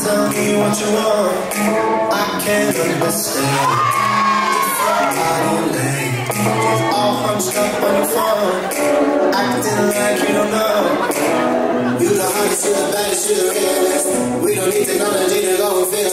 tell me what you want. I can't understand. If your body late, it's all hunched up on your phone, acting like you don't know. You the hardest, you the baddest, you the realest. We don't need technology to go and feel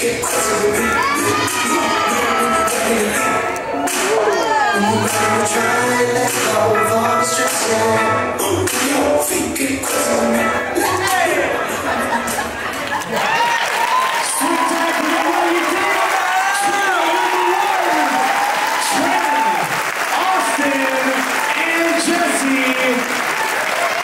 me.